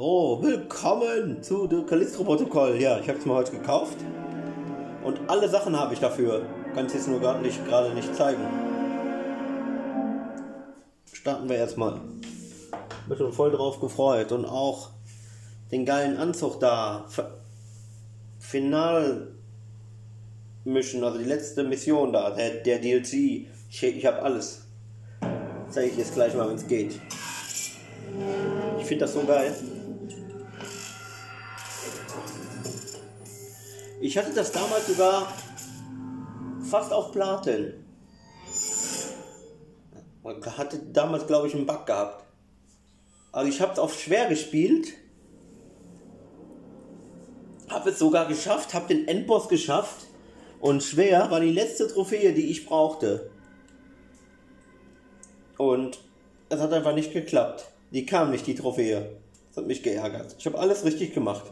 Oh, willkommen zu dem Callisto-Protokoll. Ja, ich habe es mir heute gekauft. Und alle Sachen habe ich dafür. Kann ich jetzt nur gerade nicht, nicht zeigen. Starten wir erstmal. Bin schon voll drauf gefreut. Und auch den geilen Anzug da. Final Mission, also die letzte Mission da, der, der DLC. Ich, ich habe alles. Zeige ich jetzt gleich mal, wenn es geht. Ich finde das so geil. Ich hatte das damals sogar fast auf Platin. Hatte damals, glaube ich, einen Bug gehabt. Also ich habe es auf schwer gespielt. Habe es sogar geschafft, habe den Endboss geschafft. Und schwer war die letzte Trophäe, die ich brauchte. Und es hat einfach nicht geklappt. Die kam nicht, die Trophäe. Das hat mich geärgert. Ich habe alles richtig gemacht.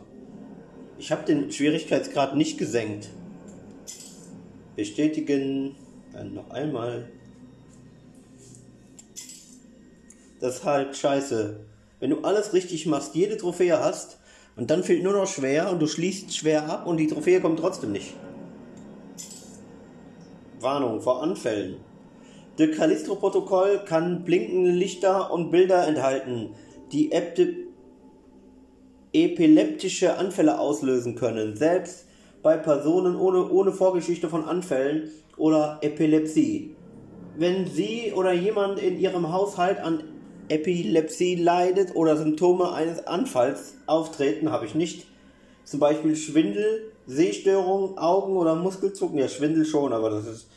Ich habe den Schwierigkeitsgrad nicht gesenkt. Bestätigen. Dann noch einmal. Das ist halt scheiße. Wenn du alles richtig machst, jede Trophäe hast und dann fehlt nur noch schwer und du schließt schwer ab und die Trophäe kommt trotzdem nicht. Warnung vor Anfällen. Das Callisto-Protokoll kann blinkende Lichter und Bilder enthalten, die epileptische Anfälle auslösen können, selbst bei Personen ohne, ohne Vorgeschichte von Anfällen oder Epilepsie. Wenn Sie oder jemand in Ihrem Haushalt an Epilepsie leidet oder Symptome eines Anfalls auftreten, habe ich nicht. Zum Beispiel Schwindel, Sehstörung, Augen- oder Muskelzucken. Ja, Schwindel schon, aber das ist.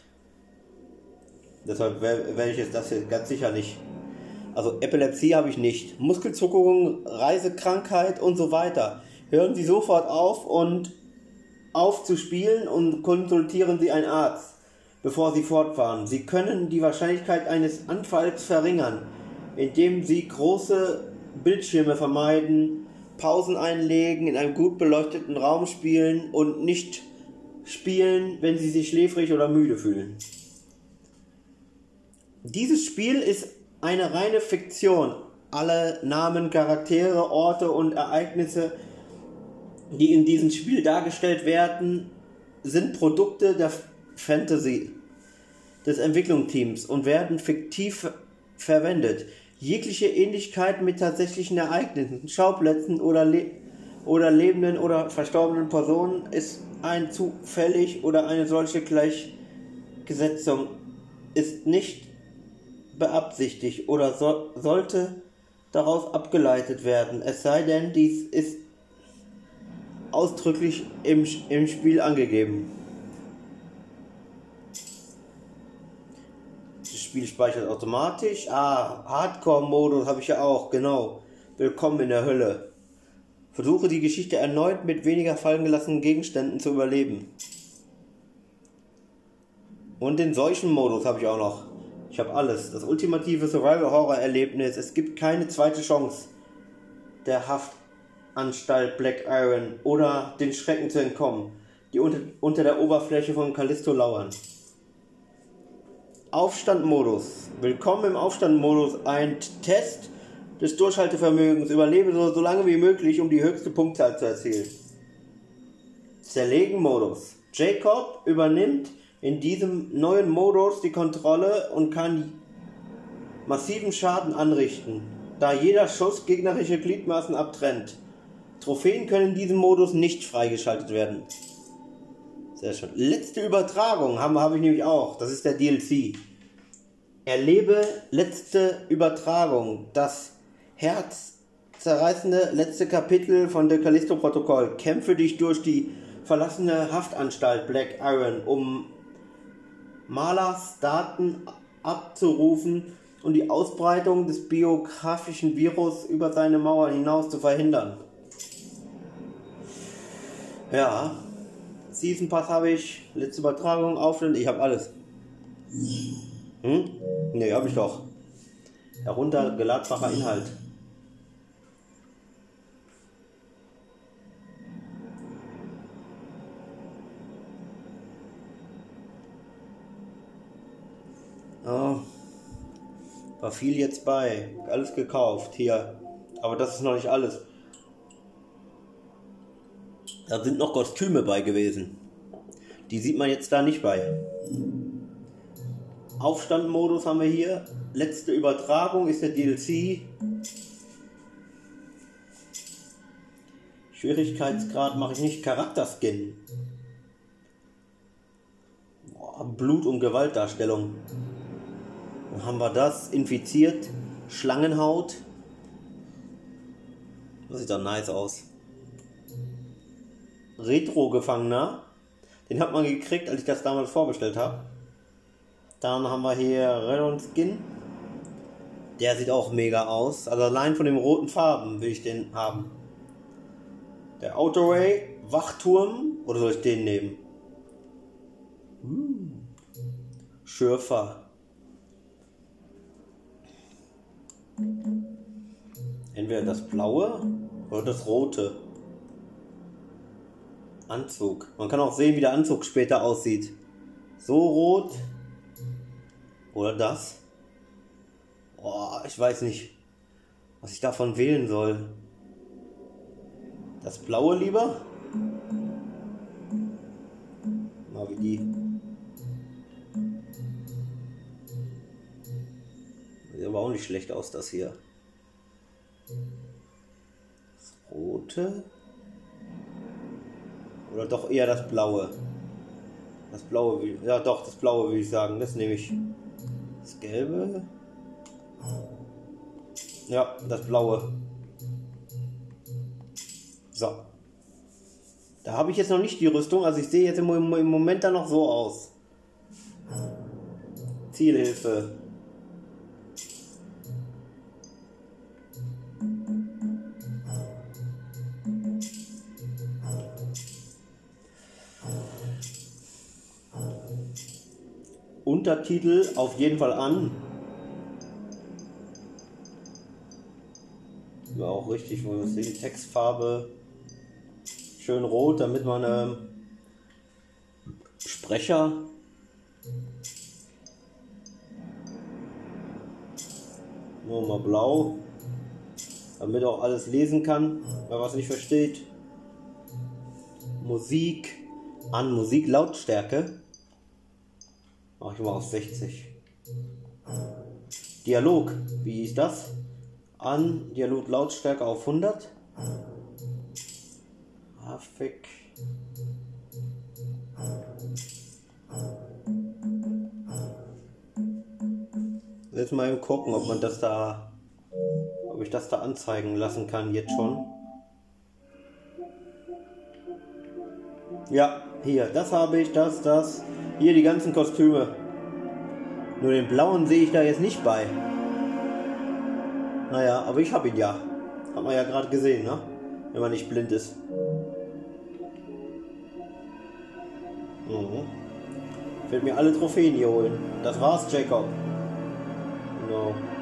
Deshalb werde ich jetzt das hier ganz sicher nicht. Also Epilepsie habe ich nicht. Muskelzuckungen, Reisekrankheit und so weiter. Hören Sie sofort auf und auf zu spielen und konsultieren Sie einen Arzt, bevor Sie fortfahren. Sie können die Wahrscheinlichkeit eines Anfalls verringern, indem Sie große Bildschirme vermeiden, Pausen einlegen, in einem gut beleuchteten Raum spielen und nicht spielen, wenn Sie sich schläfrig oder müde fühlen. Dieses Spiel ist eine reine Fiktion. Alle Namen, Charaktere, Orte und Ereignisse, die in diesem Spiel dargestellt werden, sind Produkte der Fantasy des Entwicklungsteams und werden fiktiv verwendet. Jegliche Ähnlichkeit mit tatsächlichen Ereignissen, Schauplätzen oder, le oder lebenden oder verstorbenen Personen ist ein zufällig oder eine solche Gleichgesetzung ist nicht beabsichtigt oder so, sollte daraus abgeleitet werden, es sei denn, dies ist ausdrücklich im, im Spiel angegeben. Das Spiel speichert automatisch. Ah, Hardcore-Modus habe ich ja auch, genau. Willkommen in der Hölle. Versuche die Geschichte erneut mit weniger fallen gelassenen Gegenständen zu überleben. Und den solchen Modus habe ich auch noch. Ich habe alles. Das ultimative Survival-Horror-Erlebnis. Es gibt keine zweite Chance. Der Haftanstalt Black Iron oder den Schrecken zu entkommen, die unter, unter der Oberfläche von Callisto lauern. Aufstandmodus. Willkommen im Aufstandmodus. Ein Test des Durchhaltevermögens. Überlebe so, so lange wie möglich, um die höchste Punktzahl zu erzielen. Zerlegen-Modus. Jacob übernimmt in diesem neuen Modus die Kontrolle und kann massiven Schaden anrichten, da jeder Schuss gegnerische Gliedmaßen abtrennt. Trophäen können in diesem Modus nicht freigeschaltet werden. Sehr schön. Letzte Übertragung habe hab ich nämlich auch. Das ist der DLC. Erlebe letzte Übertragung. Das herzzerreißende letzte Kapitel von der Callisto-Protokoll. Kämpfe dich durch die verlassene Haftanstalt Black Iron, um Malers Daten abzurufen und die Ausbreitung des biografischen Virus über seine Mauer hinaus zu verhindern. Ja, Season Pass habe ich, letzte Übertragung, Aufwand, ich habe alles. Hm? Ne, habe ich doch. Heruntergeladbarer Inhalt. Oh, war viel jetzt bei. Alles gekauft. Hier. Aber das ist noch nicht alles. Da sind noch Kostüme bei gewesen. Die sieht man jetzt da nicht bei. Aufstandmodus haben wir hier. Letzte Übertragung ist der DLC. Schwierigkeitsgrad mache ich nicht. Charakterskin. Blut- und Gewaltdarstellung. Dann haben wir das. Infiziert. Schlangenhaut. Das sieht doch nice aus. Retro-Gefangener. Den hat man gekriegt, als ich das damals vorbestellt habe. Dann haben wir hier Redon Skin. Der sieht auch mega aus. Also allein von den roten Farben will ich den haben. Der Autoray Wachturm. Oder soll ich den nehmen? Hm. Schürfer. Entweder das blaue oder das rote. Anzug. Man kann auch sehen, wie der Anzug später aussieht. So rot. Oder das. Oh, ich weiß nicht, was ich davon wählen soll. Das blaue lieber? Mal wie die. Aber auch nicht schlecht aus, das hier. Das rote. Oder doch eher das blaue. Das blaue, ja doch, das blaue würde ich sagen. Das nehme ich. Das gelbe. Ja, das blaue. So. Da habe ich jetzt noch nicht die Rüstung, also ich sehe jetzt im, Moment da noch so aus. Zielhilfe. Untertitel auf jeden Fall an. Ja, auch richtig, wo wir sehen, Textfarbe. Schön rot, damit man ähm, Sprecher. Nur mal blau, damit auch alles lesen kann, wer was nicht versteht. Musik an Musik Lautstärke Mach ich mal auf 60. Dialog, wie ist das? An Dialog Lautstärke auf 100. Grafik. Jetzt mal gucken, ob man das da, ob ich das da anzeigen lassen kann jetzt schon. Ja, hier, das habe ich, das, das. Hier die ganzen Kostüme. Nur den blauen sehe ich da jetzt nicht bei. Naja, aber ich habe ihn ja. Hat man ja gerade gesehen, ne? Wenn man nicht blind ist. Mhm. Ich werde mir alle Trophäen hier holen. Das war's, Jacob. Genau. So.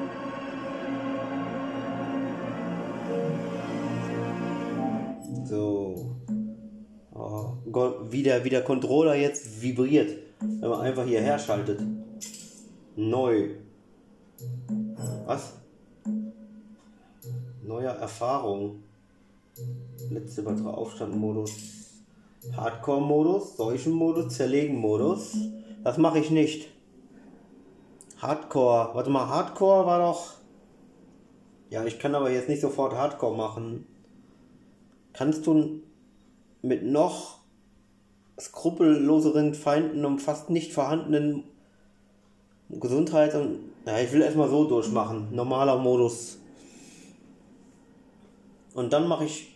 Wie der, wie der Controller jetzt vibriert wenn man einfach hierher schaltet. Neu. Was? Neuer Erfahrung. Letzte Übertrag Aufstandmodus. Hardcore-Modus, Seuchen-Modus, Zerlegen-Modus. Das mache ich nicht. Hardcore. Warte mal, Hardcore war doch. Ja, ich kann aber jetzt nicht sofort Hardcore machen. Kannst du mit noch skrupelloseren Feinden und fast nicht vorhandenen Gesundheit und ja, ich will erstmal so durchmachen. Normaler Modus. Und dann mache ich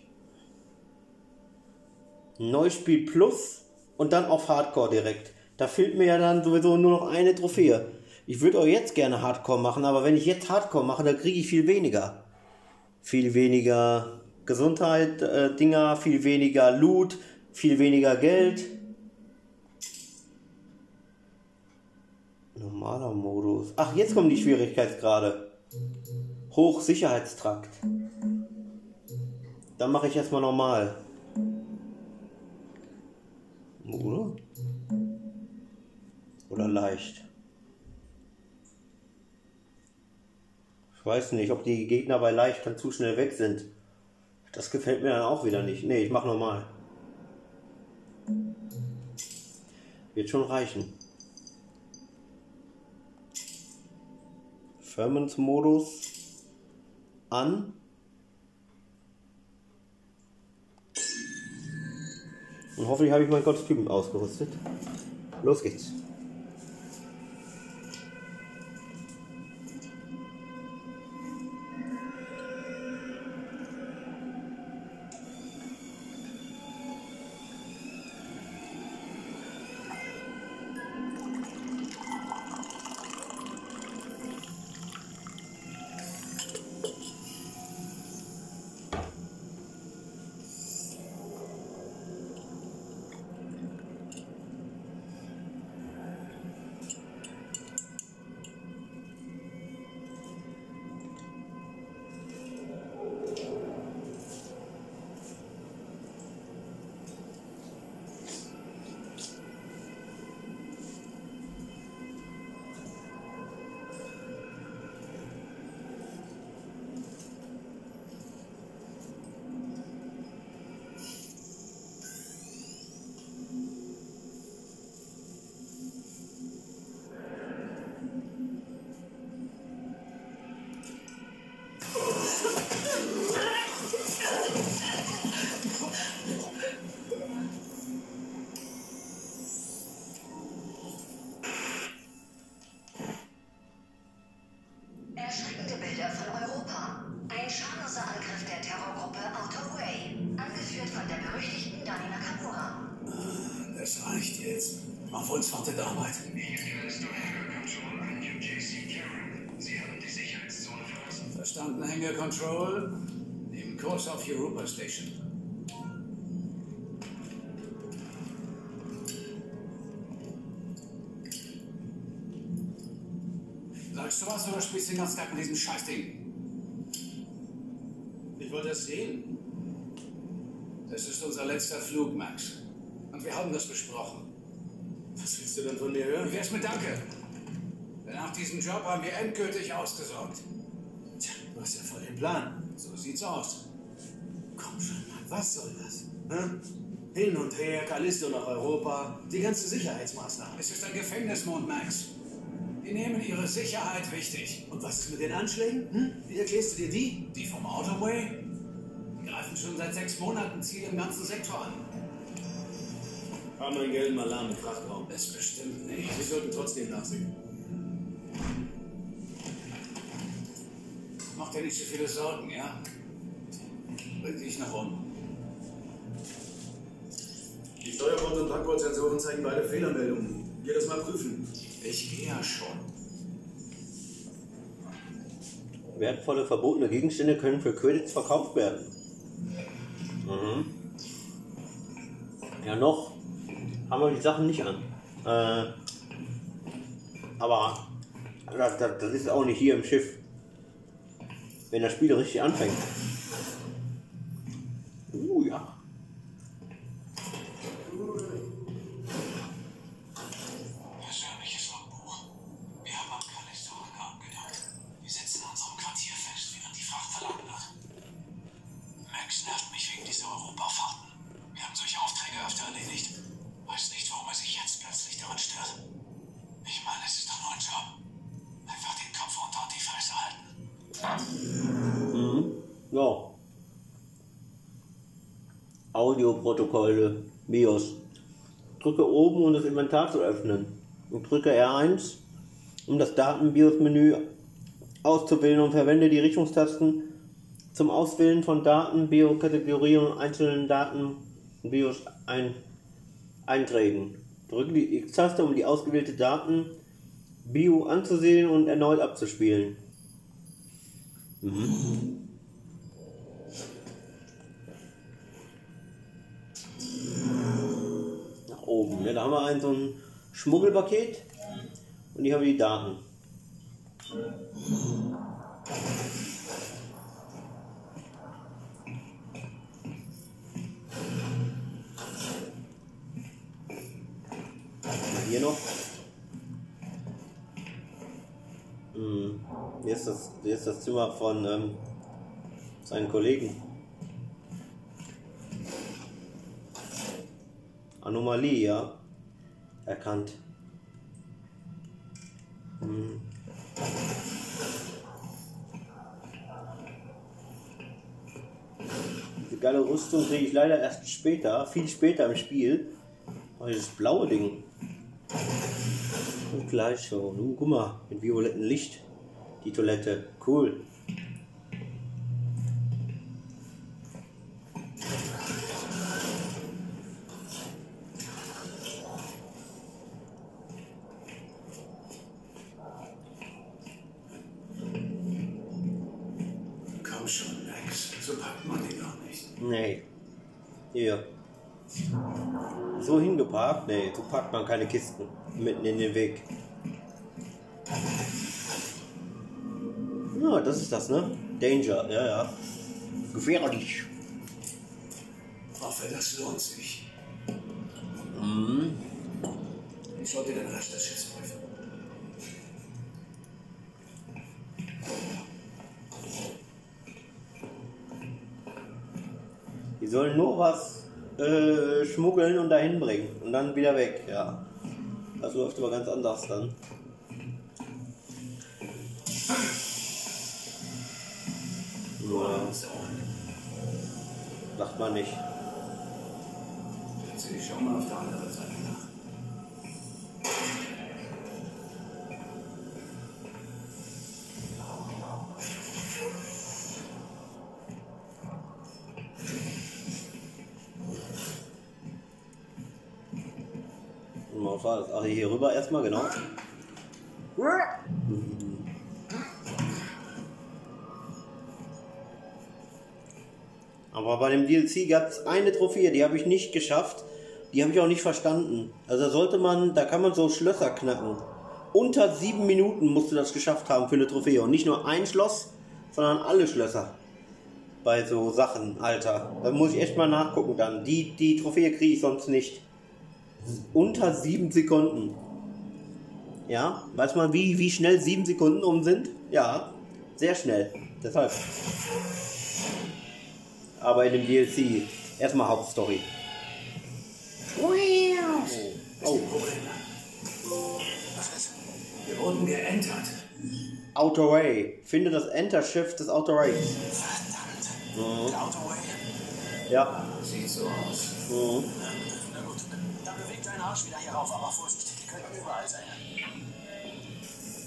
Neuspiel Plus und dann auf Hardcore direkt. Da fehlt mir ja dann sowieso nur noch eine Trophäe. Ich würde auch jetzt gerne Hardcore machen, aber wenn ich jetzt Hardcore mache, dann kriege ich viel weniger. Viel weniger Gesundheit, äh, Dinger, viel weniger Loot, viel weniger Geld. Normaler Modus. Ach, jetzt kommen die Schwierigkeitsgrade. Hochsicherheitstrakt. Dann mache ich erstmal normal. Oder? Oder leicht. Ich weiß nicht, ob die Gegner bei leicht dann zu schnell weg sind. Das gefällt mir dann auch wieder nicht. Ne, ich mache normal. Wird schon reichen. Firmensmodus an. Und hoffentlich habe ich mein Kostüm ausgerüstet. Los geht's. Kurs auf Europa Station. Sagst du was oder spielst du den ganzen Tag mit diesem Scheißding? Ich wollte es sehen. Das ist unser letzter Flug, Max. Und wir haben das besprochen. Was willst du denn von mir hören? Wie wär's mit Danke? Denn nach diesem Job haben wir endgültig ausgesorgt. Tja, du hast ja voll den Plan. So sieht's aus. Komm schon, Mann, was soll das? Hä? Hin und her, Callisto nach Europa, die ganze Sicherheitsmaßnahmen. Es ist ein Gefängnismond, Max. Die nehmen ihre Sicherheit wichtig. Und was ist mit den Anschlägen? Hm? Wie erklärst du dir die? Die vom Autoway? Die greifen schon seit sechs Monaten Ziele im ganzen Sektor an. Haben einen gelben Alarm im Frachtraum. Das bestimmt nicht. Wir sollten trotzdem nachsehen. Mach dir nicht so viele Sorgen, ja? Bring dich nach um. Die Steuerbord- und Bankbordsensoren zeigen beide Fehlermeldungen. Geh das mal prüfen. Ich gehe ja schon. Wertvolle verbotene Gegenstände können für Credits verkauft werden. Mhm. Ja, noch haben wir die Sachen nicht an. Äh, aber das, das, das ist auch nicht hier im Schiff. Wenn das Spiel richtig anfängt. Uh, ja. Persönliches Logbuch. Wir haben am Callisto-Hangar angedockt. Wir sitzen in unserem Quartier fest, während die Fracht verladen wird. Max nervt mich wegen dieser Europafahrten. Wir haben solche Aufträge öfter erledigt. Weiß nicht, warum er sich jetzt plötzlich daran stört. Ich meine, es ist doch nur ein Job. Einfach den Kopf runter und die Fresse halten. Ja. Audioprotokolle, BIOS. Drücke oben, um das Inventar zu öffnen. Und drücke R1, um das Daten-BIOS-Menü auszuwählen und verwende die Richtungstasten zum Auswählen von Daten, Bio-Kategorien und einzelnen Daten BIOS ein Einträgen. Drücke die X-Taste, um die ausgewählte Daten Bio anzusehen und erneut abzuspielen. nach oben. Ne? Da haben wir ein so ein Schmuggelpaket und hier haben wir die Daten. Hier noch. Hm. Hier, ist das, hier ist das Zimmer von ähm, seinen Kollegen. Anomalie, ja. erkannt. Hm. Diese geile Rüstung kriege ich leider erst später, viel später im Spiel. Oh, dieses blaue Ding. Und gleich so. Nu, guck mal, mit violettem Licht. Die Toilette. Cool. Kisten mitten in den Weg. Ja, das ist das, ne? Danger, ja, ja. Gefährlich. Hoffe, das lohnt sich. Mhm. Schau dir den Rest des Schiffs prüfen. Die sollen nur was äh, schmuggeln und dahin bringen und dann wieder weg, ja. Das läuft aber ganz anders dann. Ja, sagt man nicht. jetzt sehe ich schon mal auf der anderen Seite Was war das? Also hier rüber erstmal, genau. Aber bei dem DLC gab es eine Trophäe, die habe ich nicht geschafft. Die habe ich auch nicht verstanden. Also sollte man, da kann man so Schlösser knacken. Unter sieben Minuten musst du das geschafft haben für eine Trophäe. Und nicht nur ein Schloss, sondern alle Schlösser. Bei so Sachen, Alter. Da muss ich echt mal nachgucken dann. Die, die Trophäe kriege ich sonst nicht. Unter sieben Sekunden. Ja, weiß man, wie, wie schnell sieben Sekunden um sind? Ja, sehr schnell. Deshalb. Aber in dem DLC erstmal Hauptstory. Oh. oh. Was ist? Wir wurden geentert. Outer Ray. Finde das Enter-Schiff des Outer Rays. Verdammt. Der Autoway. Ja. Sieht so aus. Mhm. Arsch wieder hier rauf, aber Vorsicht, die könnten überall sein.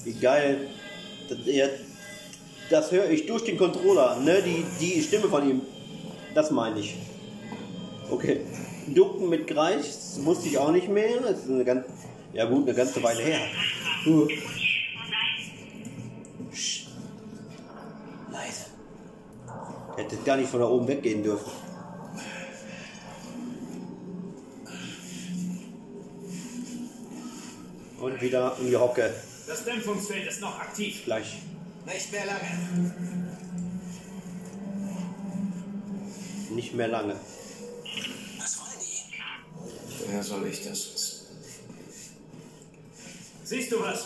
Wie geil. Das, er, das höre ich durch den Controller, ne? Die, die Stimme von ihm. Das meine ich. Okay. Ducken mit Greis wusste ich auch nicht mehr. Das ist eine ganz, ja gut, eine ganze Weile her. Uh. Leise. Hätte gar nicht von da oben weggehen dürfen. Wieder in die Hocke. Das Dämpfungsfeld ist noch aktiv. Gleich. Nicht mehr lange. Nicht mehr lange. Was wollen die? Woher soll ich das wissen? Siehst du was?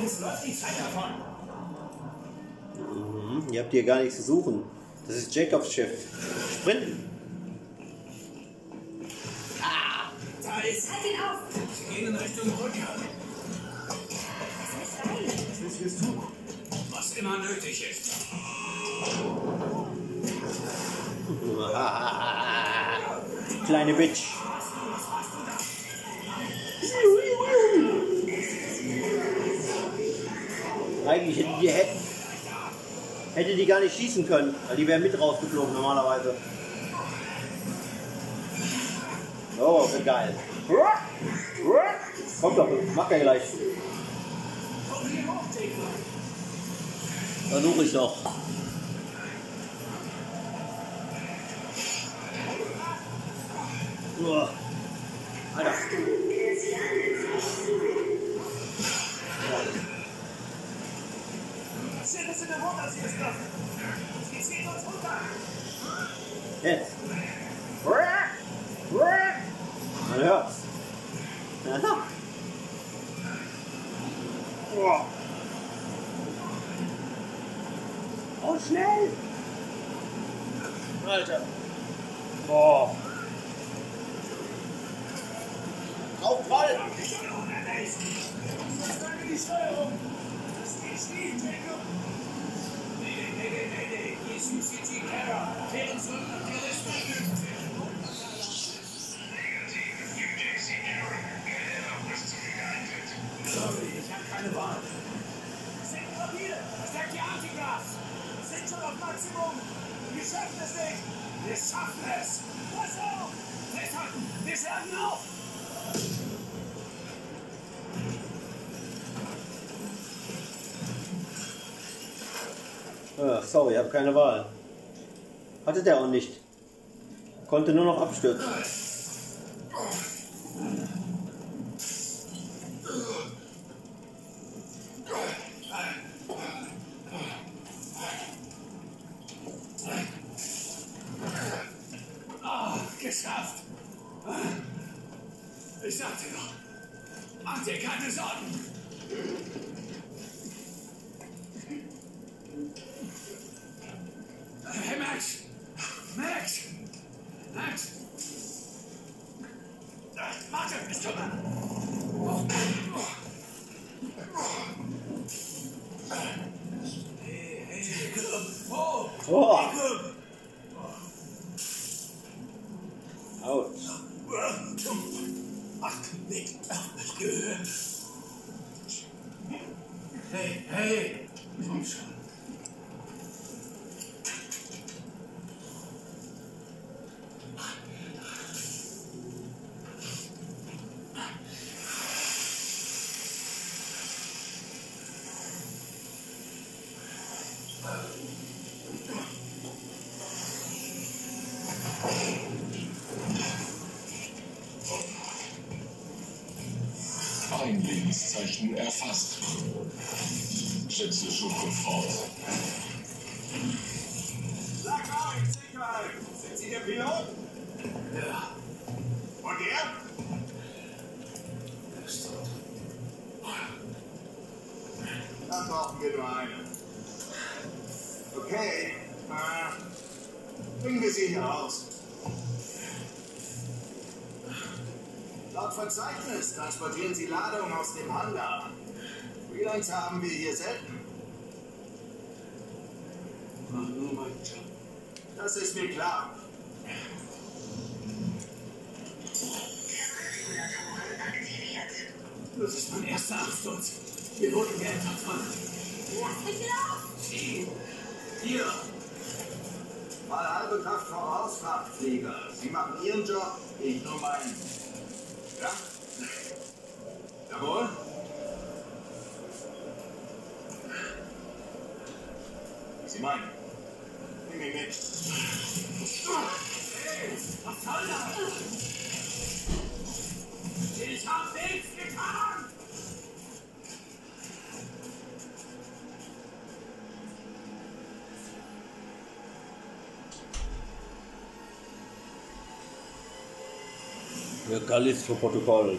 Uns läuft die Zeit davon. Mhm, ihr habt hier gar nichts zu suchen. Das ist Jacobs Schiff. Sprinten. Ist. Halt ihn auf! Sie gehen in Richtung Brücke. Was willst du jetzt tun? Was immer nötig ist. Kleine Bitch. Eigentlich hätte die, hätte, hätte die gar nicht schießen können, weil die wären mit rausgeflogen normalerweise. Oh, geil. Kommt doch, mach ja gleich. Versuche ich doch. Uah. Alter. Schön, dass das. Sie ziehen uns runter. Jetzt. Ich habe keine Wahl. Hatte der auch nicht. Konnte nur noch abstürzen. Lebenszeichen erfasst. Schätze Schubke fort. Sag euch, Sicherheit! Sind Sie der Pilot? Ja, Und er? er ist tot. Dann brauchen wir nur einen. Okay, äh, bringen wir sie hier raus. Verzeichnis transportieren sie Ladung aus dem Hangar. Freelancer haben wir hier selten. Mach nur meinen Job. Das ist mir klar. Das ist mein erster Absturz. Wir wurden geentert von... Lass mich! Sie. Hier. Mal halbe Kraft voraus, Frachtflieger. Sie machen Ihren Job, ich nur meinen. Ja? Jawohl? Sie meinen. Nimm ihn mit. Was soll das? Ich hab nichts getan! Callisto-Protokoll.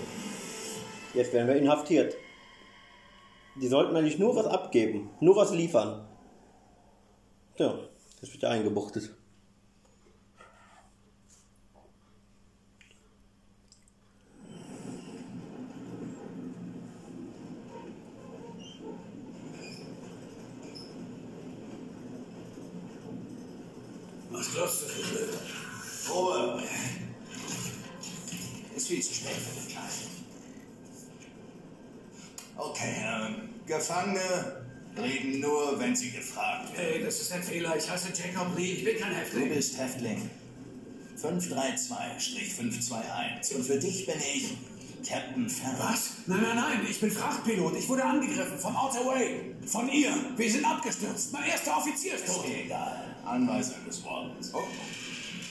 Jetzt werden wir inhaftiert. Die sollten eigentlich nur was abgeben, nur was liefern. Tja, das wird ja eingebuchtet. Bist Häftling. 532-521. Und für dich bin ich Captain Farrell. Was? Nein, nein, nein. Ich bin Frachtpilot. Ich wurde angegriffen vom Outer Way. Von ihr. Wir sind abgestürzt. Mein erster Offizier ist tot. egal. Anweisung des Wardens. Oh.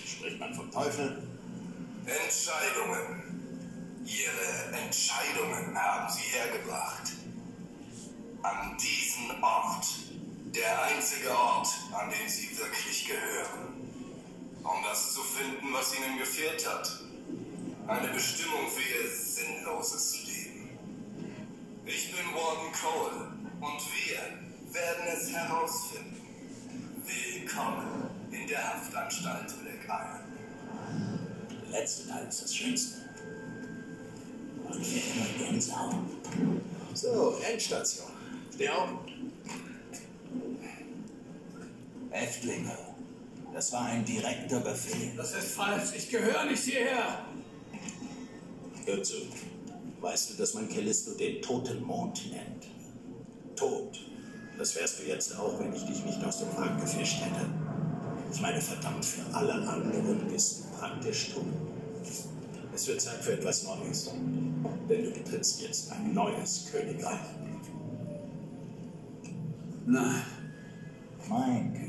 Spricht man vom Teufel? Entscheidungen. Ihre Entscheidungen haben Sie hergebracht. An diesen Ort. Der einzige Ort, an den Sie wirklich gehören. Um das zu finden, was Ihnen gefehlt hat. Eine Bestimmung für Ihr sinnloses Leben. Ich bin Warden Cole und wir werden es herausfinden. Willkommen in der Haftanstalt Black Iron. Der letzte Teil ist das Schönste. Gänsehaut. So, Endstation. Steh auf. Häftlinge. Das war ein direkter Befehl. Das ist falsch. Ich gehöre nicht hierher. Hör zu. Weißt du, dass man Callisto den toten Mond nennt? Tot. Das wärst du jetzt auch, wenn ich dich nicht aus dem Wrack gefischt hätte. Ich meine, verdammt, für alle anderen bist du praktisch tot. Es wird Zeit für etwas Neues. Denn du betrittst jetzt ein neues Königreich. Nein. Mein Königreich.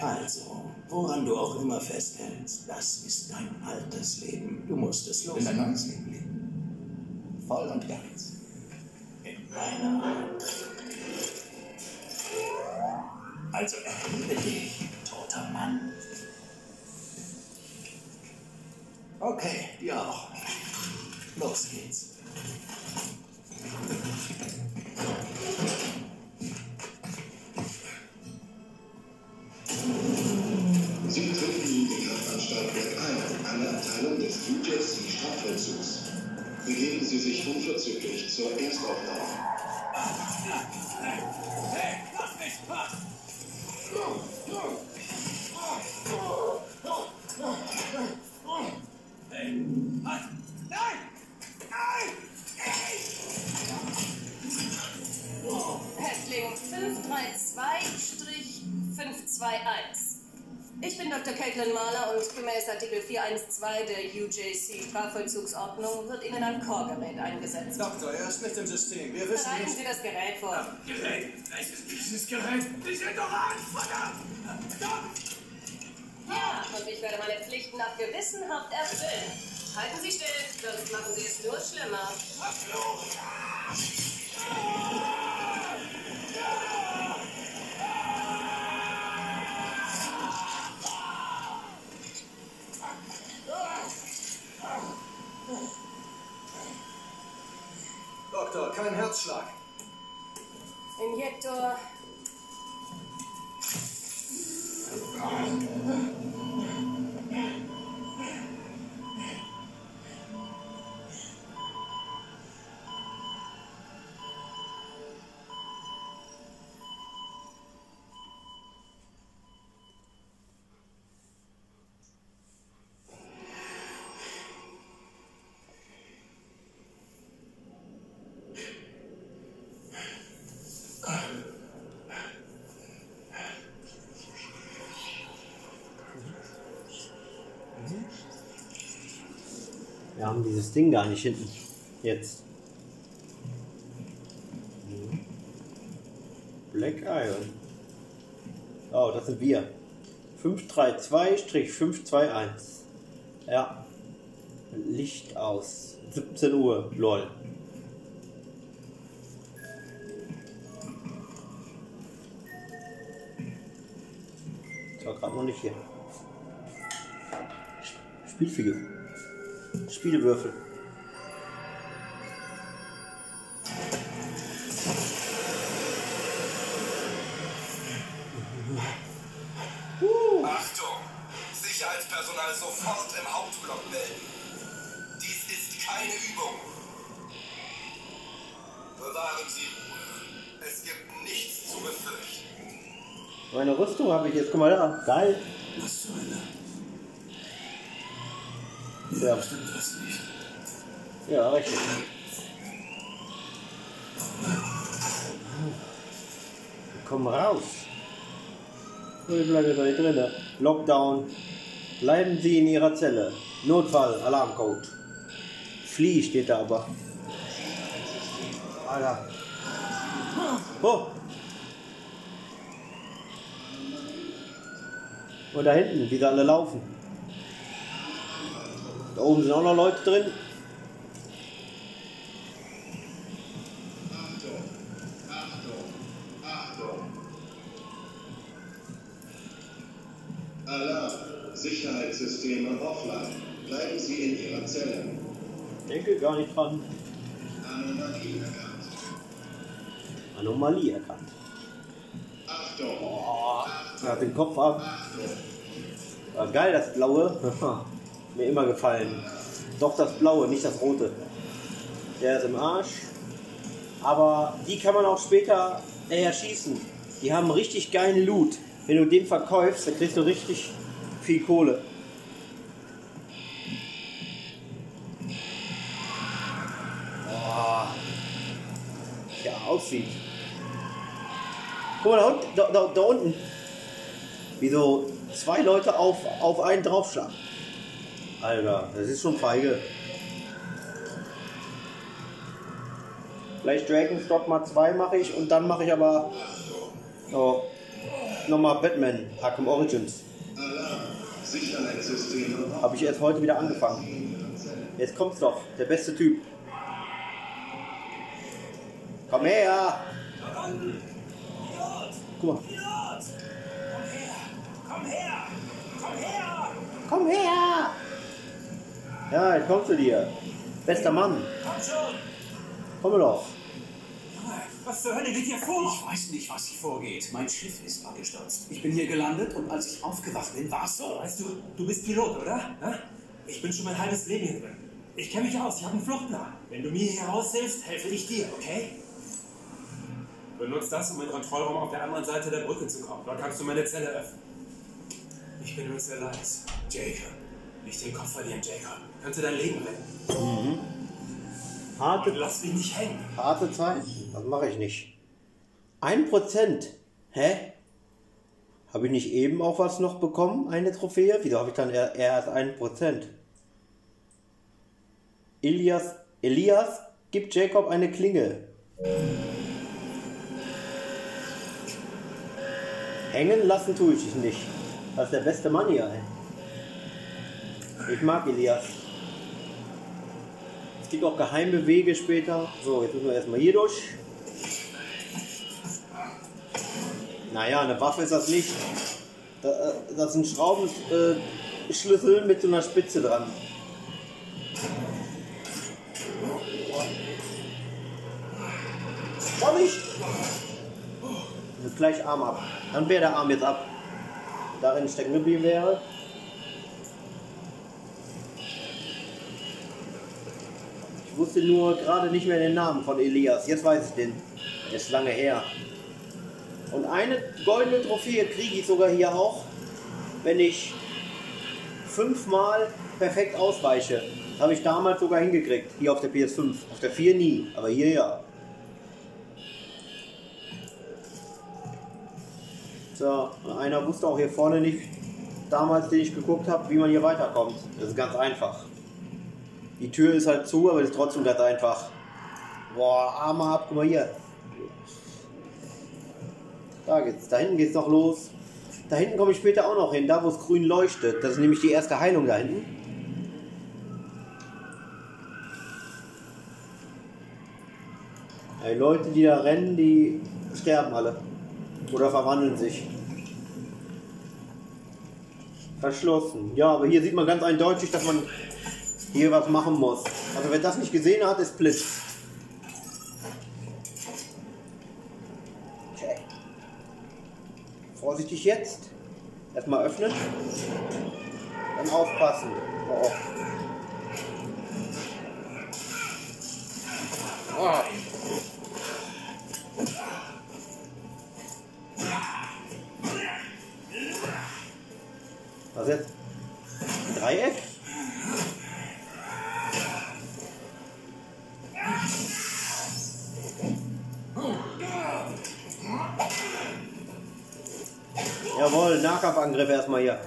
Also, woran du auch immer festhältst, das ist dein altes Leben. Du musst es los. In ein neues Leben leben. Voll und ganz. In meiner Hand. Also erhebe dich, toter Mann. Okay, dir auch. Los geht's. Caitlin Mahler und gemäß Artikel 412 der UJC Strafvollzugsordnung wird Ihnen ein Core-Gerät eingesetzt. Doktor, er ist nicht im System. Wir wissen Bereiten nicht. Sie das Gerät vor. Gerät! Welches dieses Gerät? Die sind doch an! Verdammt! Stopp! Ja, und ich werde meine Pflichten nach Gewissenhaft erfüllen. Halten Sie still, sonst machen Sie es nur schlimmer. Verflucht! Kein Herzschlag. Injektor. Haben dieses Ding gar nicht hinten. Jetzt. Black Iron. Oh, das sind wir. 532-521. Ja. Licht aus. 17 Uhr. Lol. Ich war gerade noch nicht hier. Spielfigur. Spielwürfel. Achtung! Sicherheitspersonal sofort im Hauptblock melden. Dies ist keine Übung. Bewahren Sie Ruhe. Es gibt nichts zu befürchten. Meine Rüstung habe ich jetzt. Guck mal da. Geil. Was zur Hölle? Ja, Stimmt das nicht? ja richtig. Komm raus. Ich bleibe jetzt nicht drin. Lockdown. Bleiben Sie in Ihrer Zelle. Notfall, Alarmcode. Flieh steht da aber. Alter. Oh. Und da hinten, wie sie alle laufen. Da oben sind auch noch Leute drin. Achtung! Achtung! Achtung! Alarm! Sicherheitssysteme offline. Bleiben Sie in Ihrer Zelle. Denke gar nicht dran. Anomalie erkannt. Anomalie erkannt. Achtung! Er hat den Kopf ab. War geil, das blaue. Mir immer gefallen. Doch das blaue, nicht das rote. Der ist im Arsch. Aber die kann man auch später erschießen. Die haben richtig geilen Loot. Wenn du den verkaufst, dann kriegst du richtig viel Kohle. Boah. Ja, aussieht. Guck mal, da, unten- da, da, da unten. Wie so zwei Leute auf, auf einen draufschlagen. Alter, das ist schon feige. Vielleicht Dragonstock mal 2 mache ich und dann mache ich aber oh, nochmal Batman Arkham Origins. Habe ich erst heute wieder angefangen. Jetzt kommt's doch, der beste Typ. Komm her! Guck mal. Komm her! Komm her! Komm her! Ja, jetzt kommst du dir. Bester Mann. Komm schon! Komm doch. Was zur Hölle geht hier vor? Ich weiß nicht, was hier vorgeht. Mein Schiff ist abgestürzt. Ich bin hier gelandet und als ich aufgewacht bin, war es so. Weißt du, du bist Pilot, oder? Ich bin schon mein halbes Leben hier drin. Ich kenne mich aus, ich habe einen Fluchtplan. Wenn du mir hier raushilfst, helfe ich dir, okay? Benutzt das, um in den Kontrollraum auf der anderen Seite der Brücke zu kommen. Dort kannst du meine Zelle öffnen. Ich bin Mr. Elias. Jacob. Nicht den Kopf verlieren, Jacob. Könnte dein Leben retten. Harte, Und lass mich nicht hängen. harte Zeit. Das mache ich nicht. Ein Prozent. Hä? Habe ich nicht eben auch was noch bekommen? Eine Trophäe? Wieso habe ich dann eher- erst ein Prozent? Elias, Elias gibt Jacob eine Klinge. Hängen lassen tue ich dich nicht. Das ist der beste Mann hier. Ey. Ich mag Elias. Es gibt auch geheime Wege später. So, jetzt müssen wir erstmal hier durch. Naja, eine Waffe ist das nicht. Äh, Das sind Schraubenschlüssel äh, mit so einer Spitze dran. Komm ich! Also gleich Arm ab. Dann wäre der Arm jetzt ab. Darin stecken geblieben wäre. Wusste nur gerade nicht mehr den Namen von Elias. Jetzt weiß ich den. Der ist lange her. Und eine goldene Trophäe kriege ich sogar hier auch, wenn ich fünfmal perfekt ausweiche. Habe ich damals sogar hingekriegt. Hier auf der PS5. Auf der 4 nie, aber hier ja. So, einer wusste auch hier vorne nicht, damals, den ich geguckt habe, wie man hier weiterkommt. Das ist ganz einfach. Die Tür ist halt zu, aber ist trotzdem ganz einfach. Boah, Arme ab, guck mal hier. Da geht's, da hinten geht's noch los. Da hinten komme ich später auch noch hin, da wo es grün leuchtet. Das ist nämlich die erste Heilung da hinten. Die Leute, die da rennen, die sterben alle. Oder verwandeln sich. Verschlossen. Ja, aber hier sieht man ganz eindeutig, dass man hier was machen muss. Also wer das nicht gesehen hat, ist Blitz. Okay. Vorsichtig jetzt. Erstmal öffnen. Dann aufpassen. Oh. Oh. Erstmal hier.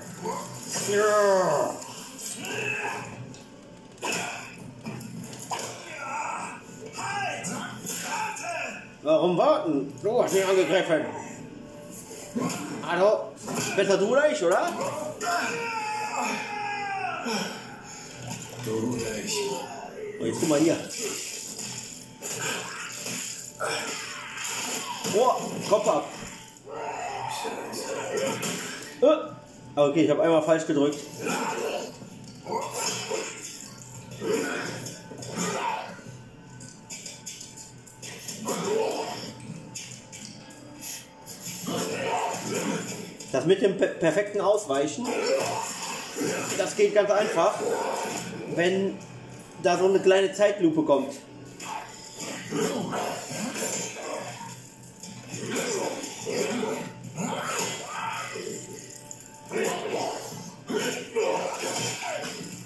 Ja. Warum warten? Du hast mich angegriffen. Hallo? Besser du oder ich, oder? Du oder ich. Und jetzt guck mal hier. Oh, Kopf ab. Okay, ich habe einmal falsch gedrückt. Das mit dem per perfekten Ausweichen, das geht ganz einfach. Wenn da so eine kleine Zeitlupe kommt.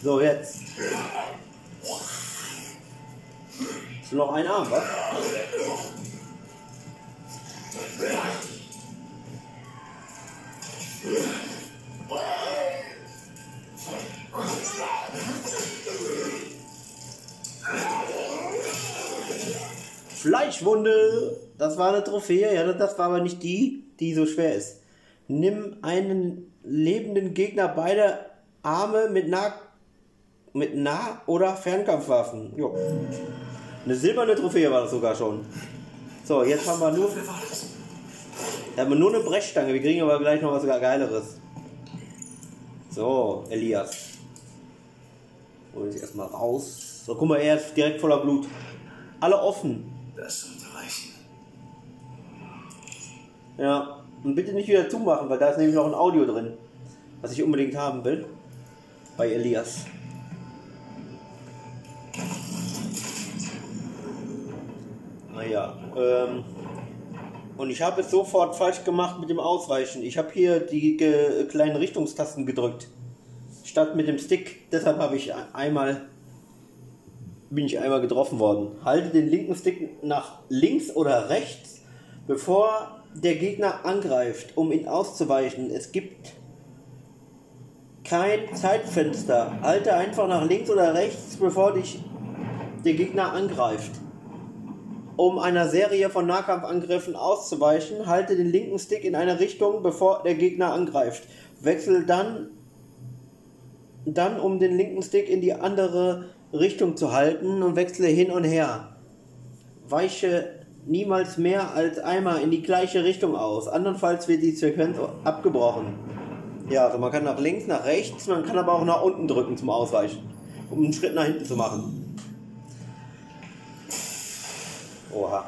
So, jetzt. Ist noch ein Arm, was? Fleischwunde. Das war eine Trophäe. Ja, das war aber nicht die, die so schwer ist. Nimm einen lebenden Gegner beide Arme mit nah, mit nah oder Fernkampfwaffen. Jo. Eine silberne Trophäe war das sogar schon. So, jetzt haben wir nur. Da haben wir nur eine Brechstange. Wir kriegen aber gleich noch was geileres. So, Elias. Holen Sie erstmal raus. So, guck mal, er ist direkt voller Blut. Alle offen. Das sollte reichen. Ja. Und bitte nicht wieder zumachen, weil da ist nämlich noch ein Audio drin. Was ich unbedingt haben will. Bei Elias. Naja. Ähm. Und ich habe es sofort falsch gemacht mit dem Ausweichen. Ich habe hier die kleinen Richtungstasten gedrückt. Statt mit dem Stick. Deshalb habe ich einmal bin ich einmal getroffen worden. Halte den linken Stick nach links oder rechts, bevor der Gegner angreift, um ihn auszuweichen. Es gibt kein Zeitfenster. Halte einfach nach links oder rechts, bevor dich der Gegner angreift. Um einer Serie von Nahkampfangriffen auszuweichen, halte den linken Stick in eine Richtung, bevor der Gegner angreift. Wechsel dann, dann um den linken Stick in die andere Richtung zu halten und wechsle hin und her. Weiche niemals mehr als einmal in die gleiche Richtung aus. Andernfalls wird die Sequenz abgebrochen. Ja, also man kann nach links, nach rechts, man kann aber auch nach unten drücken zum Ausweichen, um einen Schritt nach hinten zu machen. Oha.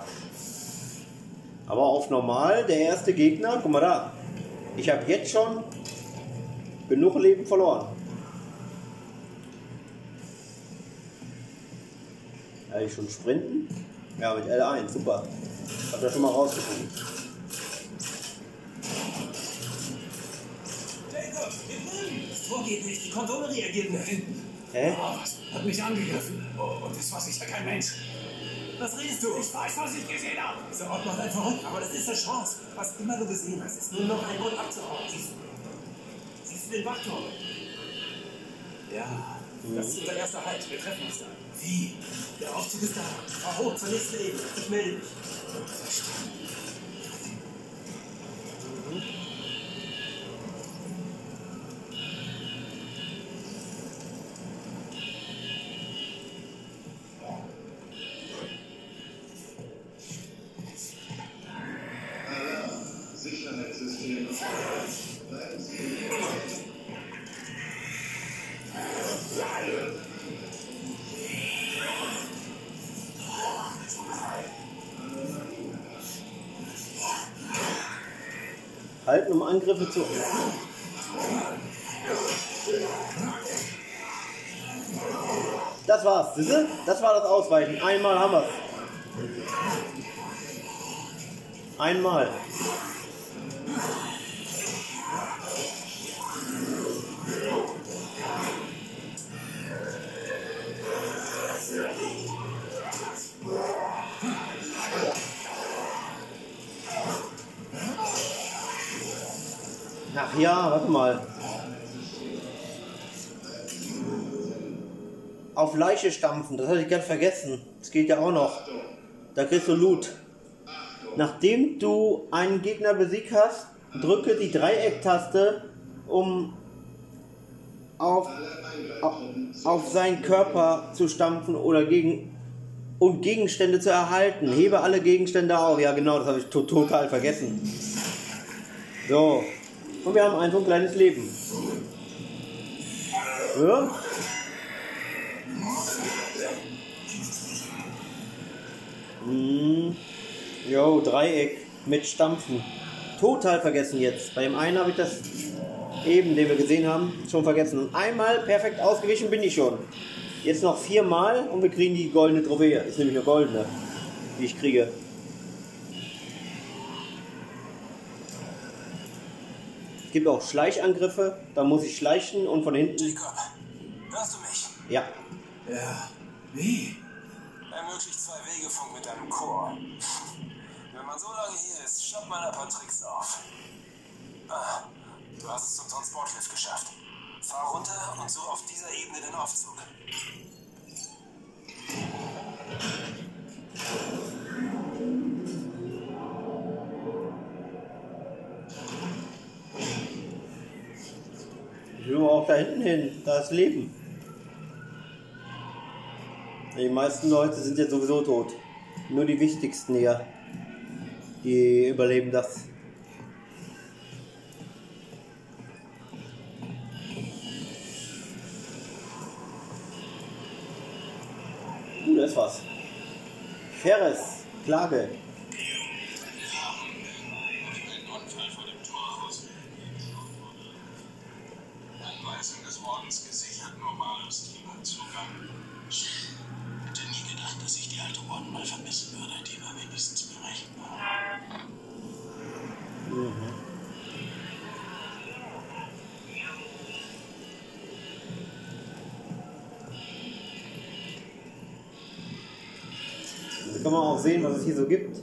Aber auf normal, der erste Gegner, guck mal da. Ich habe jetzt schon genug Leben verloren. Kann ich schon sprinten? Ja, mit L1, super. Habt ihr schon mal rausgefunden. Jacob! Das geht nicht, die Kondome reagieren nicht. Hä? Oh, was? Hat mich angegriffen. Oh, und das war sicher kein Mensch. Was redest du? Ich weiß, was ich gesehen habe. Dieser Ort macht einen verrückt, aber das ist eine Chance. Was immer du gesehen hast, ist nur noch ein Grund abzuhauen. Siehst du? Siehst du den Wachturm? Ja, das ist unser erster Halt. Wir treffen uns da. Wie? Der Aufzug ist da. Fahr hoch zur nächsten Ebene. Ich melde mich. Verstanden. Das war das Ausweichen. Einmal haben wir's. Einmal. Ach ja, warte mal. Auf Leiche stampfen, das hatte ich ganz vergessen. Das geht ja auch noch. Da kriegst du Loot. Nachdem du einen Gegner besiegt hast, drücke die Dreiecktaste, um auf, auf, seinen Körper zu stampfen oder gegen und Gegenstände zu erhalten. Hebe alle Gegenstände auf. Ja genau, das habe ich to total vergessen. So. Und wir haben ein so ein kleines Leben. Ja? Hm. Jo, Dreieck mit Stampfen. Total vergessen jetzt. Bei dem einen habe ich das eben, den wir gesehen haben, schon vergessen. Und einmal perfekt ausgewichen bin ich schon. Jetzt noch viermal und wir kriegen die goldene Trophäe. Ist nämlich eine goldene, die ich kriege. Es gibt auch Schleichangriffe. Da muss ich schleichen und von hinten. Jacob, hörst du mich? Ja. Ja. Wie? Ermöglicht zwei Wegefunk mit deinem Chor. Wenn man so lange hier ist, schnappt man ein paar Tricks auf. Ah, du hast es zum Transportlift geschafft. Fahr runter und such auf dieser Ebene den Aufzug. Ich auch da hinten hin. Da ist Leben. Die meisten Leute sind ja sowieso tot. Nur die wichtigsten hier. Die überleben das. Uh, da ist was. Ferres, Klage. Kann man auch sehen, was es hier so gibt.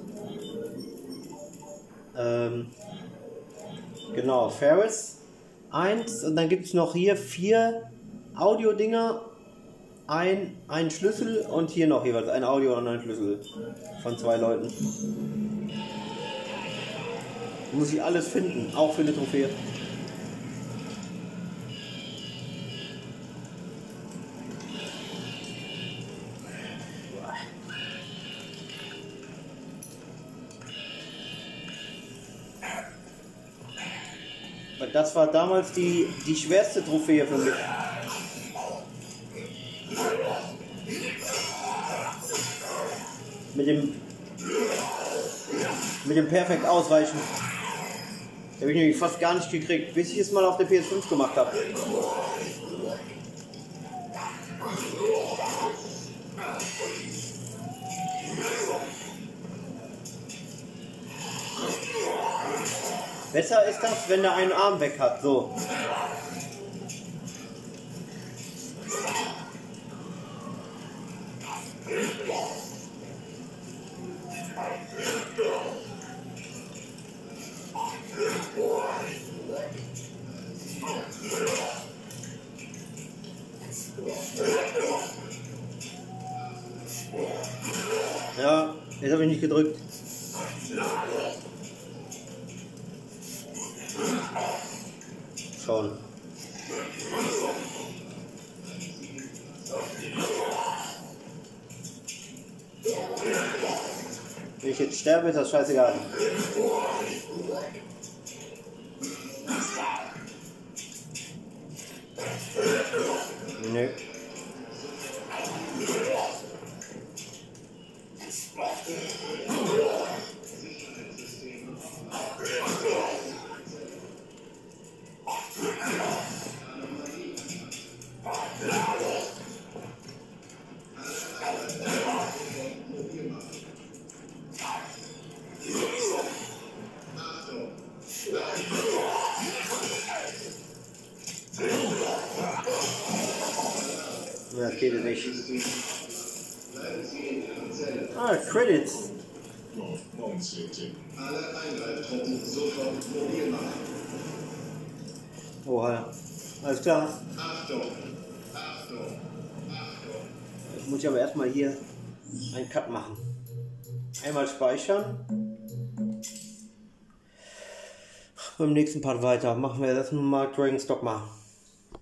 Ähm, genau, Ferris 1 und dann gibt es noch hier vier Audio-Dinger, ein, ein Schlüssel und hier noch jeweils ein Audio und ein Schlüssel von zwei Leuten. Muss ich alles finden, auch für eine Trophäe. War damals die, die schwerste Trophäe für mich. Mit dem mit dem perfekt ausweichen. Da habe ich nämlich fast gar nicht gekriegt, bis ich es mal auf der PS5 gemacht habe. Besser ist das, wenn der einen Arm weg hat, so. Ja, jetzt habe ich nicht gedrückt. Schon. Wenn ich jetzt sterbe, ist das scheißegal. Nö. Ja, Einmal speichern. Beim nächsten Part weiter. Machen wir das nun mal Dragonstock machen.